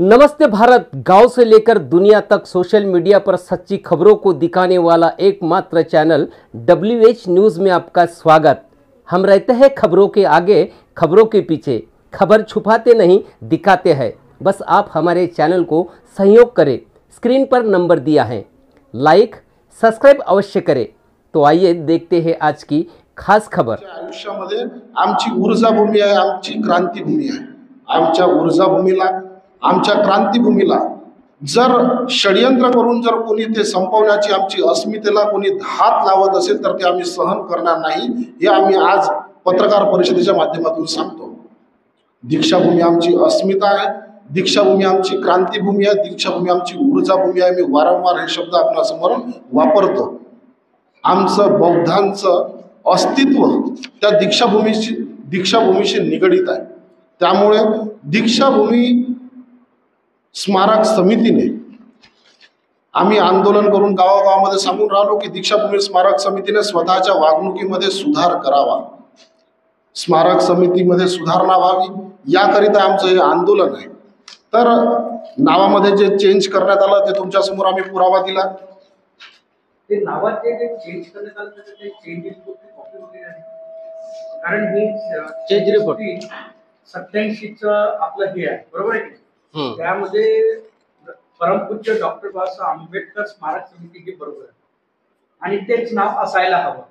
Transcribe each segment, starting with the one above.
नमस्ते भारत। गाँव से लेकर दुनिया तक सोशल मीडिया पर सच्ची खबरों को दिखाने वाला एकमात्र चैनल डब्ल्यू एच न्यूज़ में आपका स्वागत। हम रहते हैं खबरों के आगे, खबरों के पीछे। खबर छुपाते नहीं, दिखाते हैं। बस आप हमारे चैनल को सहयोग करें। स्क्रीन पर नंबर दिया है। लाइक, सब्सक्राइब अवश्य करें। तो आइए देखते हैं आज की खास खबर। आयुष्यामध्ये आमची ऊर्जाभूमी आहे, आमची क्रांतीभूमी आहे. आमच्या ऊर्जाभूमीला आमच्या क्रांतीभूमीला. जर षडयंत्र करून जर कोणी ते संपवण्याची आमची अस्मितेला कोणी हात लावत असेल तर ते आम्ही सहन करणार नाही. हे आम्ही आज पत्रकार परिषदेच्या माध्यमातून सांगतो. दीक्षाभूमी आमची अस्मिता आहे. दीक्षाभूमी आमची क्रांतीभूमी आहे. दीक्षाभूमी आमची ऊर्जाभूमी आहे. मी वारंवार हे शब्द आपणासमोर वापरतो. आमचं बौद्धांचं अस्तित्व त्या दीक्षाभूमीशी दीक्षाभूमीशी निगडीत आहे. त्यामुळे दीक्षाभूमी स्मारक समितीने. आम्ही आंदोलन करून गावागावामध्ये सांगून राहिलो की दीक्षाभूमी स्मारक समितीने स्वतःच्या वागणुकीमध्ये सुधार करावा. स्मारक समितीमध्ये सुधारणा व्हावी याकरिता आमचं हे आंदोलन आहे. तर नावामध्ये जे चेंज करण्यात आलं ते तुमच्यासमोर आम्ही पुरावा दिला. ते नावात जे जे चेंज करण्यात आलं त्याचं ते चेंजेस कॉपी वगैरे आहे कारण हे. सत्याऐंशीच आपलं हे आहे बरोबर आहे. त्यामध्ये परमपूज्य डॉक्टर बाबासाहेब आंबेडकर स्मारक समिती हे बरोबर आहे. आणि तेच नाव असायला हवं.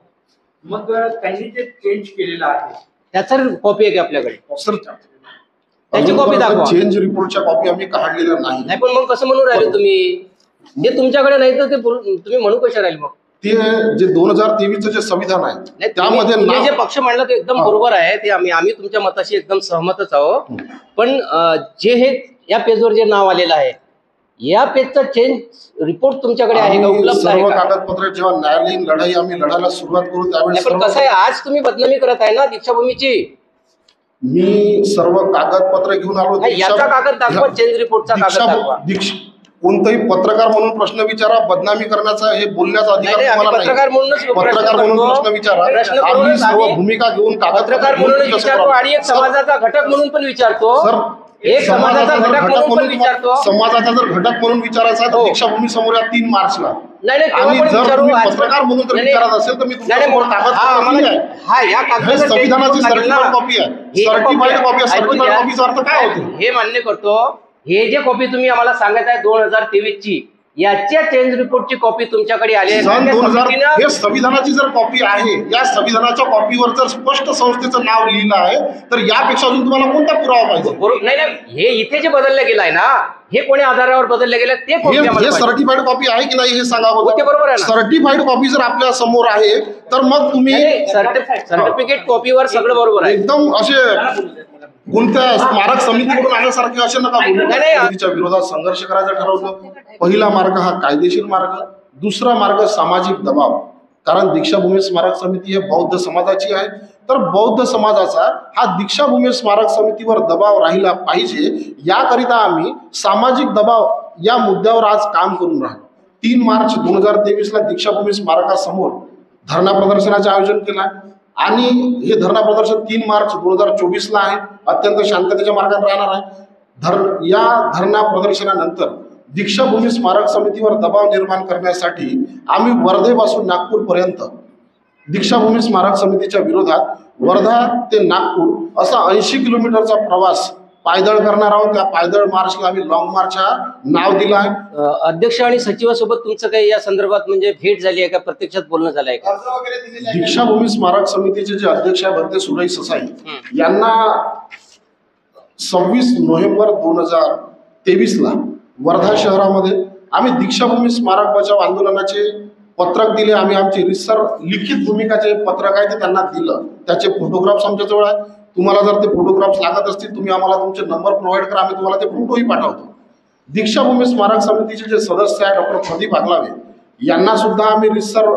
मग त्यांनी ते चेंज केलेलं आहे. त्याचा कॉपी आहे का आपल्याकडे? सर त्याची copy दाखवा. चेंज रिपोर्टच्या कॉपी आम्ही काढलेल्या नाही. नाही पण मग कसं म्हणून राहिले तुम्ही? जे तुमच्याकडे नाही तर ते तुम्ही म्हणू कशा राहील मग? ते जे दोन हजार तेवीसचं जे संविधान आहे त्यामध्ये जे पक्ष मांडला ते एकदम. बरोबर आहे ते आम्ही आम्ही तुमच्या मताशी एकदम सहमतच आहोत. पण अं, जे हे या पेजवर जे नाव आलेलं आहे या पेजचा चेंज रिपोर्ट तुमच्याकडे आहे का? आम्ही उपलब्ध आहे सर्व का? कागदपत्र जेव्हा न्यायालयीन लढाई आम्ही लढायला सुरुवात करू नाही, त्यावेळेस पण सर्व- कसं आहे आज तुम्ही बदनामी करत आहे ना दीक्षाभूमीची? मी सर्व कागदपत्र घेऊन आलो नाही, याचा दीक्षा- कागद दाखवा चेंज रिपोर्टचा कागद दीक्षा- दाखवा. दीक्ष- कोणताही पत्रकार म्हणून प्रश्न विचारा बदनामी करण्याचा हे बोलण्याचा अधिकार तुम्हाला पत्रकार नाही पत्रकार म्हणून. प्रश्न विचारा आम्ही सर्व भूमिका घेऊन पत्रकार म्हणून विचारतो आणि एक समाजाचा घटक म्हणून पण विचारतो सर एक समाजाचा घटक म्हणून पण विचारतो समाजाचा जर घटक म्हणून विचारायचा तर हो. दीक्षाभूमी समोर या तीन मार्चला आणि जर तुम्ही पत्रकार म्हणून जर विचारत. असेल तर मी तुमच्यासमोर आहे. संविधानाची सर्टिफाईड. कॉपी आहे सर्टिफाईड कॉपी सर्टिफाईड. कॉपीचा अर्थ काय होतो हे मान्य करतो हे जे कॉपी तुम्ही आम्हाला सांगत आहे दोन हजार तेवीस ची याच्या चेंज रिपोर्टची कॉपी तुमच्याकडे आली आहे हे संविधानाची जर कॉपी आहे या संविधानाच्या कॉपीवर जर स्पष्ट संस्थेचं नाव लिहिलं आहे तर यापेक्षा अजून तुम्हाला कोणता पुरावा पाहिजे बरोबर नाही नाही हे इथे जे बदललं गेलं आहे ना हे कोणी आधारावर बदललं गेलं ते हे. सर्टिफाईड कॉपी आहे की नाही हे सांगा ते बरोबर आहे. सर्टिफाईड कॉपी जर आपल्यासमोर आहे तर मग तुम्ही सर्टिफिकेट कॉपीवर सगळं बरोबर आहे एकदम असे कोणत्या स्मारक समितीकडून आल्यासारखे असे नका बोलू. नाही, नाही. तिच्या विरोधात संघर्ष करायचं ठरवलं. पहिला मार्ग हा कायदेशीर मार्ग दुसरा मार्ग सामाजिक दबाव. कारण दीक्षाभूमी स्मारक समिती हे बौद्ध समाजाची आहे. तर बौद्ध समाजाचा हा दीक्षाभूमी स्मारक समितीवर दबाव राहिला पाहिजे. याकरिता आम्ही सामाजिक दबाव या मुद्द्यावर आज काम करून राहिलो तीन मार्च दोन हजार तेवीसला दीक्षाभूमी स्मारकासमोर धरणा प्रदर्शनाचे आयोजन केलं. आणि हे धरणा प्रदर्शन तीन मार्च दोन हजार चोवीसला आहे. अत्यंत शांततेच्या मार्गात राहणार आहे. धर या धरणा प्रदर्शनानंतर दीक्षाभूमी स्मारक समितीवर दबाव निर्माण करण्यासाठी आम्ही वर्धेपासून नागपूरपर्यंत दीक्षाभूमी स्मारक समितीच्या विरोधात वर्धा ते नागपूर असा ऐंशी किलोमीटरचा प्रवास पायदळ करणार आहोत. त्या पायदळ मार्चला आम्ही लॉंग मार्च हा नाव दिला आहे. अध्यक्ष आणि सचिवासोबत तुमचं काही या संदर्भात म्हणजे भेट झाली आहे का? प्रत्यक्षात बोलणं झालं आहे का? दीक्षाभूमी स्मारक समितीचे जे अध्यक्ष आहे भरते सुरई ससाई यांना सव्वीस नोव्हेंबर दोन हजार तेवीसला वर्धा शहरामध्ये आम्ही दीक्षाभूमी स्मारक बचाव आंदोलनाचे पत्रक दिले. आम्ही आमची रिसर लिखित भूमिकाचे पत्रक आहे ते त्यांना दिलं. त्याचे फोटोग्राफ्स आमच्याजवळ आहे तुम्हाला जर ते फोटोग्राफ्स लागत असतील तुम्ही आम्हाला तुमचे नंबर प्रोव्हाइड करा आम्ही तुम्हाला ते फोटोही पाठवतो. दीक्षाभूमी स्मारक समितीचे जे सदस्य आहे डॉक्टर प्रदीप आगलावे यांना सुद्धा आम्ही रिसर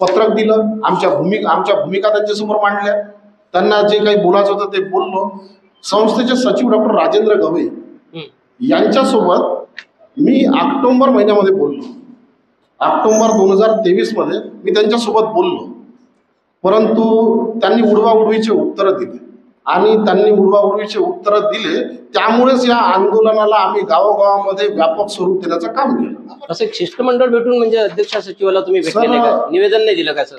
पत्रक दिलं. आमच्या भूमिका आमच्या भूमिका त्यांच्यासमोर मांडल्या. त्यांना जे काही बोलायचं होतं ते बोललो. संस्थेचे सचिव डॉक्टर राजेंद्र गवई हम्म. यांच्यासोबत मी ऑक्टोबर महिन्यामध्ये बोललो. ऑक्टोबर दोन हजार तेवीसमध्ये मी त्यांच्यासोबत बोललो. परंतु त्यांनी उडवाउडवीचे उत्तरं दिली. आणि त्यांनी उडवाउडवीचे उत्तर दिले त्यामुळेच या आंदोलनाला आम्ही गावोगावामध्ये व्यापक स्वरूप देण्याचं काम केलं. असं शिष्टमंडळ भेटून म्हणजे अध्यक्ष सचिवाला तुम्ही भेटले नाही का? सर- निवेदन नाही दिलं का सर?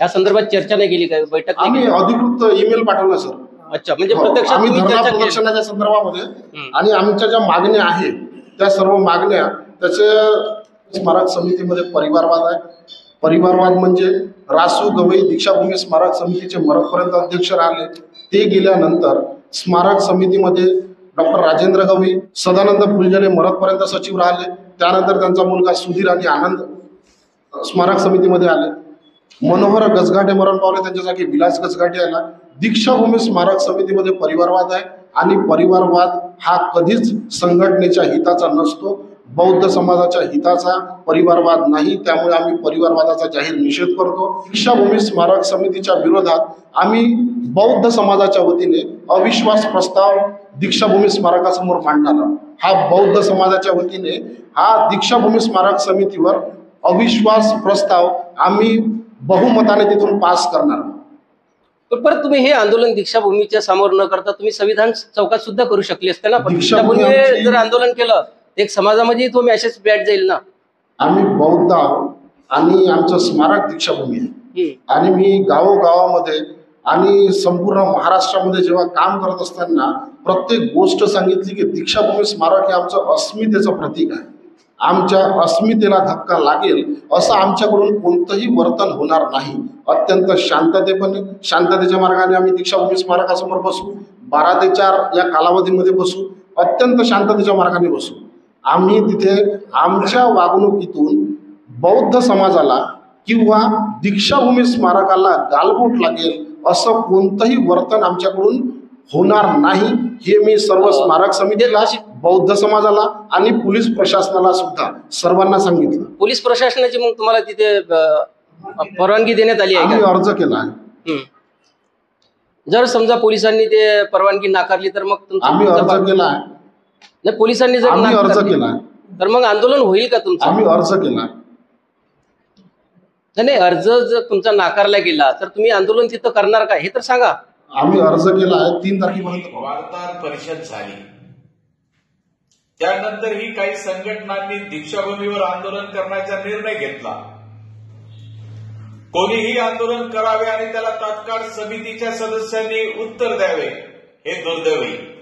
या संदर्भात चर्चा नाही केली का? बैठक नाही आम्ही? अधिकृत ईमेल पाठवला सर. अच्छा म्हणजे हो, प्रत्यक्षात आम्ही धरणा प्रदर्शनाच्या संदर्भामध्ये. आणि आमच्या ज्या मागण्या आहेत त्या सर्व मागण्या त्याचे स्मारक समितीमध्ये परिवारवाद आहे. परिवारवाद म्हणजे रासू गवई दीक्षाभूमी स्मारक समितीचे मरतपर्यंत अध्यक्ष राहिले. ते गेल्यानंतर स्मारक समितीमध्ये डॉक्टर राजेंद्र गवई सदानंद फुलझेले मरतपर्यंत सचिव राहिले. त्यानंतर त्यांचा मुलगा सुधीर आणि आनंद स्मारक समितीमध्ये आले. मनोहर गजघाटे मरण पावले त्यांच्या जागी विलास गजघाटे आला. दीक्षाभूमी स्मारक समितीमध्ये परिवारवाद आहे आणि परिवारवाद हा कधीच संघटनेच्या हिताचा नसतो. बौद्ध समाजाच्या हिताचा परिवारवाद नाही त्यामुळे आम्ही परिवारवादाचा जाहीर निषेध करतो दीक्षाभूमी स्मारक समितीच्या विरोधात आम्ही बौद्ध समाजाच्या वतीने अविश्वास प्रस्ताव दीक्षाभूमी स्मारकासमोर मांडणार. हा बौद्ध समाजाच्या वतीने हा दीक्षाभूमी स्मारक समितीवर अविश्वास प्रस्ताव आम्ही बहुमताने तिथून पास करणार. पण परत तुम्ही हे आंदोलन दीक्षाभूमीच्या समोर न करता तुम्ही संविधान चौकात सुद्धा करू शकले असते ना पण दीक्षाभूमी जर आंदोलन केलं एक समाजामध्ये तो मॅसेज बॅट जाईल ना. आम्ही बौद्ध आहोत आणि आमचं स्मारक दीक्षाभूमी. आहे. आणि मी गावोगावामध्ये आणि संपूर्ण महाराष्ट्रामध्ये जेव्हा काम करत असताना प्रत्येक गोष्ट सांगितली की दीक्षाभूमी स्मारक हे आमचं अस्मितेचं प्रतीक आहे. आमच्या अस्मितेला धक्का लागेल असं आमच्याकडून कोणतंही वर्तन होणार नाही. अत्यंत शांततेपणे शांततेच्या मार्गाने आम्ही दीक्षाभूमी स्मारकासमोर बसू. बारा ते चार या कालावधीमध्ये बसू. अत्यंत शांततेच्या मार्गाने बसू. आम्ही तिथे आमच्या वागणुकीतून बौद्ध समाजाला किंवा दीक्षाभूमी स्मारकाला गालबोट लागेल असं कोणतंही वर्तन आमच्याकडून होणार नाही. हे मी सर्व स्मारक समितीला बौद्ध समाजाला आणि पोलीस प्रशासनाला सुद्धा सर्वांना सांगितलं. पोलीस प्रशासनाची मग तुम्हाला तिथे परवानगी देण्यात आली आहे अर्ज केला आहे. जर समजा पोलिसांनी ते परवानगी नाकारली तर मग आम्ही अर्ज केला आहे. नाही पोलिसांनी जर आम्ही अर्ज केला. तर मग आंदोलन होईल का तुमचं? आम्ही अर्ज केला. नाही, नाही अर्ज जर तुमचा नाकारला गेला तर तुम्ही आंदोलन तिथं करणार का? हे तर सांगा. आम्ही अर्ज केला आहे तीन तारखेपर्यंत. वार्ताहर परिषद झाली. त्यानंतर ही काही संघटनांनी दीक्षाभूमीवर आंदोलन करण्याचा निर्णय घेतला. कोणीही आंदोलन करावे आणि त्याला तात्काळ समितीच्या सदस्यांनी उत्तर द्यावे हे दुर्दैवी.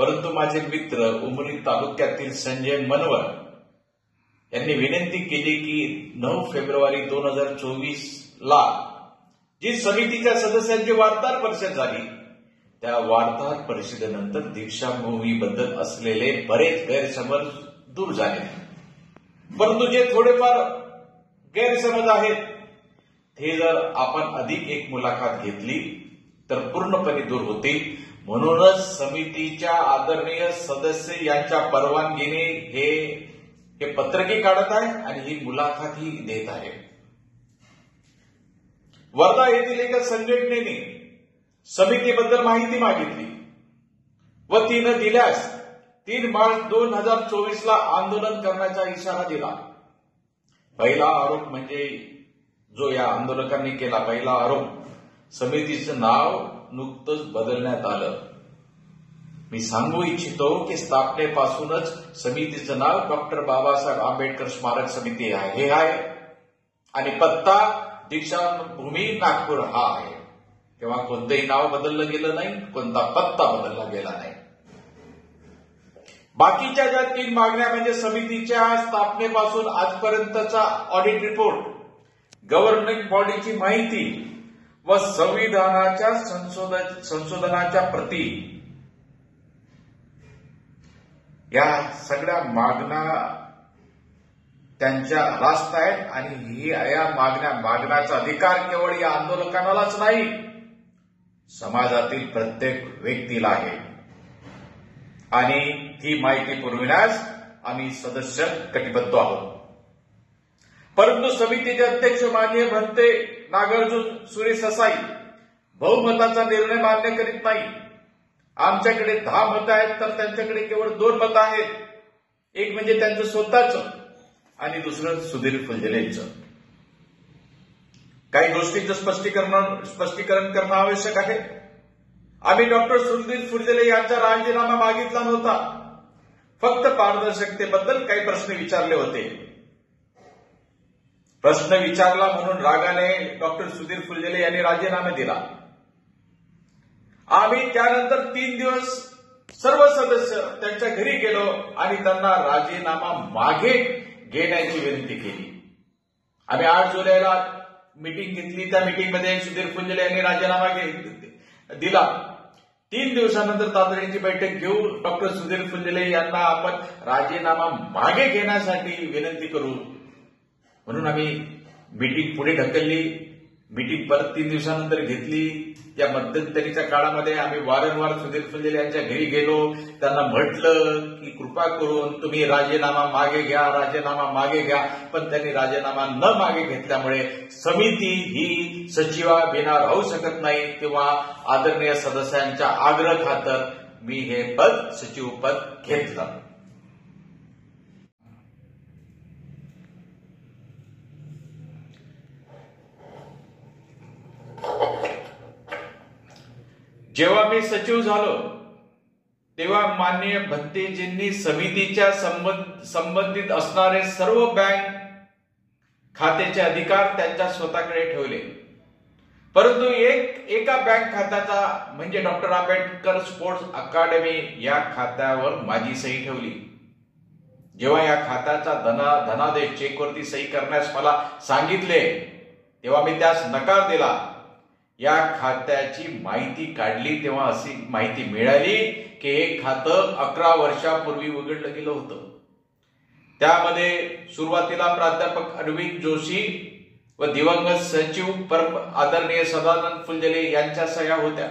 परंतु माझे मित्र उमरी तालुक्यातील संजय मनवर यांनी विनंती केली की नऊ फेब्रुवारी दोन हजार चोवीस ला जी समितीच्या सदस्यांची वार्ताहर परिषद झाली त्या वार्ताहर परिषदेनंतर दीक्षाभूमीबद्दल असलेले बरेच गैरसमज दूर झाले. परंतु जे थोडेफार गैरसमज आहेत हे जर आपण अधिक एक मुलाखत घेतली तर पूर्णपणे दूर होतील. म्हणूनच समितीच्या आदरणीय सदस्य यांच्या परवानगीने हे हे पत्रके काढत आहे आणि ही मुलाखतही देत आहे वर्धा येथील एका संघटनेने समितीबद्दल माहिती मागितली व तिनं दिल्यास तीन मार्च दोन हजार चोवीस ला आंदोलन करण्याचा इशारा दिला. पहिला आरोप म्हणजे जो या आंदोलकांनी केला पहिला आरोप समितीचं नाव नुकतंच बदलण्यात आलं. मी सांगू इच्छितो की स्थापनेपासूनच समितीचं नाव डॉक्टर बाबासाहेब आंबेडकर स्मारक समिती आहे हे आहे. आणि पत्ता दीक्षाभूमी नागपूर हा आहे. तेव्हा कोणतंही नाव बदललं गेलं नाही कोणता पत्ता बदलला गेला नाही. बाकीच्या ज्या तीन मागण्या म्हणजे समितीच्या स्थापनेपासून आजपर्यंतचा ऑडिट रिपोर्ट गव्हर्निंग बॉडीची माहिती व संविधानाच्या संशोधन संशोधनाच्या प्रती. या सगळ्या मागण्या त्यांच्या रास्त आहेत आणि ही या मागण्या मागण्याचा अधिकार केवळ या आंदोलकांनाच नाही समाजातील प्रत्येक व्यक्तीला आहे. आणि ही माहिती पुरविण्यास आम्ही सदस्य कटिबद्ध आहोत. परंतु समितीचे अध्यक्ष माननीय भंते नागार्जुन सुरेश असाई बहुमताचा निर्णय मान्य करीत नाही. आमच्याकडे दहा मतं आहेत तर त्यांच्याकडे केवळ दोन मतं आहेत. एक म्हणजे त्यांचं स्वतःच आणि दुसरं सुधीर फुलझेलेंचं काही गोष्टींचं स्पष्टीकरण स्पष्टीकरण करणं आवश्यक आहे. आम्ही डॉक्टर सुधीर फुलझेले यांचा राजीनामा मागितला नव्हता. फक्त पारदर्शकतेबद्दल काही प्रश्न विचारले होते. प्रश्न विचारला म्हणून रागाने डॉक्टर सुधीर फुलझेले यांनी राजीनामा दिला. आम्ही त्यानंतर तीन दिवस सर्व सदस्य त्यांच्या घरी गेलो आणि त्यांना राजीनामा मागे घेण्याची विनंती केली. आम्ही आठ जुलैला मीटिंग घेतली. त्या मीटिंगमध्ये सुधीर फुंजले यांनी राजीनामा दिला. तीन दिवसानंतर तातडीची बैठक घेऊन डॉक्टर सुधीर फुंजले यांना आपण राजीनामा मागे घेण्यासाठी विनंती करू म्हणून आम्ही मीटिंग पुढे ढकलली. मीटिंग परत तीन दिवसानंतर घेतली. त्या मध्यंतरीच्या काळामध्ये आम्ही वारंवार सुधीर फुंजले यांच्या घरी गेलो. त्यांना म्हटलं की कृपा करून तुम्ही राजीनामा मागे घ्या राजीनामा मागे घ्या. पण त्यांनी राजीनामा न मागे घेतल्यामुळे समिती ही सचिवा बिना राहू शकत नाही तेव्हा आदरणीय सदस्यांच्या आग्रह खातर मी हे पद सचिव पद घेतलं. जेव्हा मी सचिव झालो तेव्हा माननीय भत्तेजींनी समितीच्या संबंध- संबंधित असणारे सर्व बँक खात्याचे अधिकार त्यांच्या स्वतःकडे ठेवले. परंतु एक एका बँक खात्याचा म्हणजे डॉक्टर आंबेडकर स्पोर्ट्स अकादमी या खात्यावर माझी सही ठेवली. जेव्हा या खात्याचा धना धनादेश चेकवरती सही करण्यास मला सांगितले तेव्हा मी त्यास नकार दिला. या खात्याची माहिती काढली तेव्हा अशी माहिती मिळाली की हे खातं अकरा वर्षापूर्वी उघडलं गेलं होतं. त्यामध्ये सुरुवातीला प्राध्यापक अरविंद जोशी व दिवंगत सचिव परम आदरणीय सदानंद फुलजले यांच्या सह्या होत्या.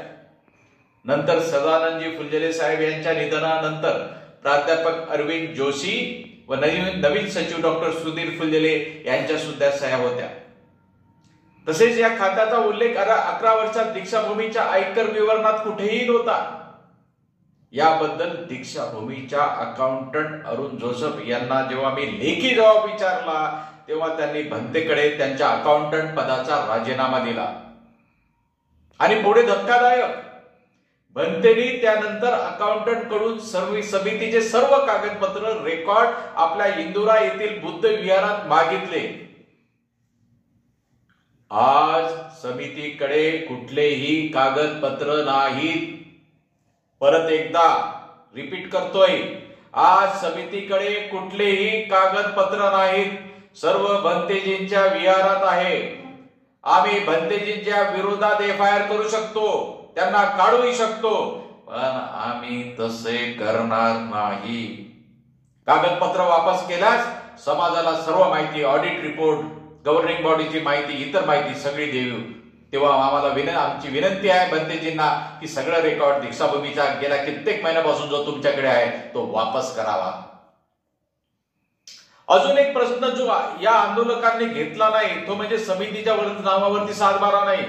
नंतर सदानंदजी फुलजले साहेब यांच्या निधनानंतर प्राध्यापक अरविंद जोशी व नवीन नवीन सचिव डॉक्टर सुधीर फुलजले यांच्या सुद्धा सह्या होत्या. तसेच या खात्याचा उल्लेख अरा- अकरा वर्षात दीक्षाभूमीच्या आयकर विवरणात कुठेही नव्हता. याबद्दल दीक्षाभूमीच्या अकाउंटंट अरुण जोसफ यांना जेव्हा मी लेखी जबाब विचारला तेव्हा त्यांनी भंतेकडे त्यांच्या अकाउंटंट पदाचा राजीनामा दिला. आणि पुढे धक्कादायक भंतेनी त्यानंतर अकाउंटंटकडून सर्व समितीचे सर्व कागदपत्र रेकॉर्ड आपल्या इंदुरा येथील बुद्ध विहारात मागितले. आज समितीकडे कुठलेही कागदपत्र नाहीत. परत एकदा रिपीट करतोय. आज समितीकडे कुठलेही कागदपत्र नाहीत. सर्व भंतेजींच्या विहारात आहे. आम्ही भंतेजींच्या विरोधात एफ आय आर करू शकतो. त्यांना काढूही शकतो. पण आम्ही तसे करणार नाही. कागदपत्र वापस केल्यास समाजाला सर्व माहिती ऑडिट रिपोर्ट गव्हर्निंग बॉडीची माहिती इतर माहिती सगळी देऊ तेव्हा आम्हाला विन आमची विनंती आहे बनतेजींना की सगळं रेकॉर्ड दीक्षाभूमीचा गेल्या कित्येक महिन्यापासून जो तुमच्याकडे आहे तो वापस करावा. अजून एक प्रश्न जो या आंदोलकांनी घेतला नाही तो म्हणजे समितीच्या वरती नावावरती सातबारा नाही.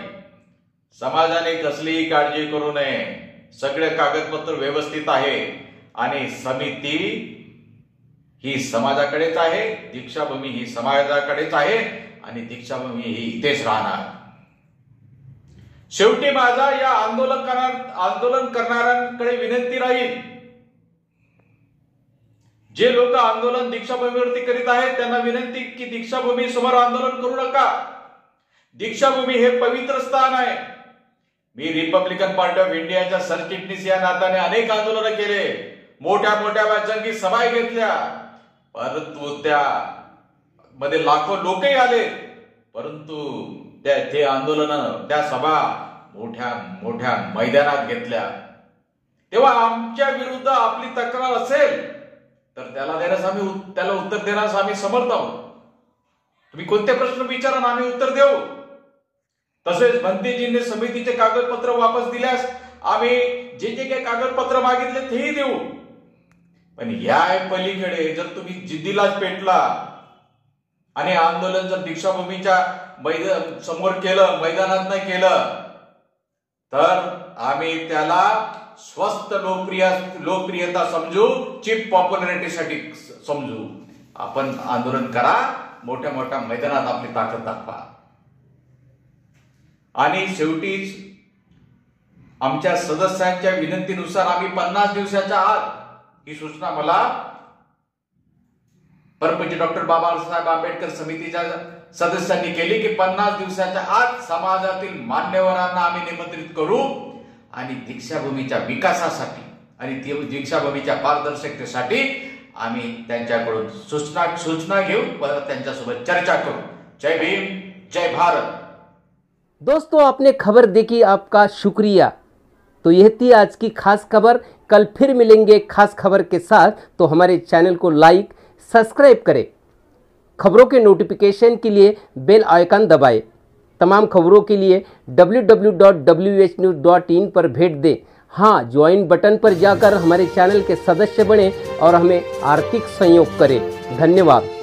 समाजाने कसलीही काळजी करू नये. सगळे कागदपत्र व्यवस्थित आहे. आणि समिती ही समाजाकडेच आहे दीक्षाभूमी ही समाजाकडेच आहे आणि दीक्षाभूमी ही इथेच राहणार. शेवटी माझा या आंदोलन करणार आंदोलन करणाऱ्यांकडे विनंती राहील. जे लोक आंदोलन दीक्षाभूमीवरती करीत आहेत त्यांना विनंती की दीक्षाभूमी समोर आंदोलन करू नका. दीक्षाभूमी हे पवित्र स्थान आहे. मी रिपब्लिकन पार्टी ऑफ इंडियाच्या सरचिटणीस या नात्याने अनेक आंदोलनं केले. मोठ्या मोठ्या जंगी सभा घेतल्या. परंतु त्या मध्ये लाखो लोकही आले. परंतु त्या ते आंदोलन त्या सभा मोठ्या मोठ्या मैदानात घेतल्या. तेव्हा आमच्या विरुद्ध आपली तक्रार असेल तर त्याला देण्यास आम्ही त्याला उत्तर देण्यास आम्ही समर्थ आहोत. तुम्ही कोणते प्रश्न विचारा आम्ही उत्तर देऊ. तसेच भंतेजींनी समितीचे कागदपत्र वापस दिल्यास आम्ही जे जे काही कागदपत्र मागितले तेही देऊ. पण या पलीकडे जर तुम्ही जिद्दीलाच पेटला आणि आंदोलन जर दीक्षाभूमीच्या मैदान समोर केलं मैदानात नाही केलं तर आम्ही त्याला स्वस्त लोकप्रिय लोकप्रियता समजू चीप पॉप्युलरिटीसाठी समजू. आपण आंदोलन करा मोठ्या मोठ्या मैदानात आपली ताकद दाखवा. आणि शेवटीच आमच्या सदस्यांच्या विनंतीनुसार आम्ही पन्नास दिवसाच्या आत ही सूचना मला परमपूज्य डॉक्टर बाबासाहेब आंबेडकर समितीच्या सदस्यांनी केली की पन्नास दिवसाच्या आत समाजातील मान्यवरांना आम्ही निमंत्रित करू आणि दीक्षाभूमीच्या विकासासाठी आणि दीक्षाभूमीच्या पारदर्शकतेसाठी आम्ही त्यांच्याकडून सूचना सूचना घेऊ परत त्यांच्यासोबत चर्चा करू. जय भीम जय भारत. दोस्तों आपने खबर देखी आपका शुक्रिया। तो यह थी आज की खास खबर। कल फिर मिलेंगे खास खबर के साथ। तो हमारे चैनल को लाइक, सब्सक्राइब करें। खबरों के नोटिफिकेशन के लिए बेल आइकन दबाएँ। तमाम खबरों के लिए www.whnews.in पर भेंट दें। हाँ ज्वाइन बटन पर जाकर हमारे चैनल के सदस्य बने और हमें आर्थिक सहयोग करें। धन्यवाद।